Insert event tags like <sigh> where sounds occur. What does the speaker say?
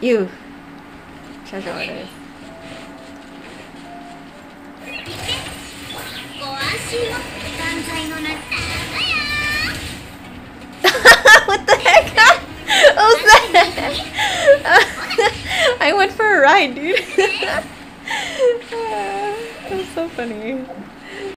You. Treasure <laughs> what the heck? <laughs> What was that? <laughs> I went for a ride, dude. That was so funny.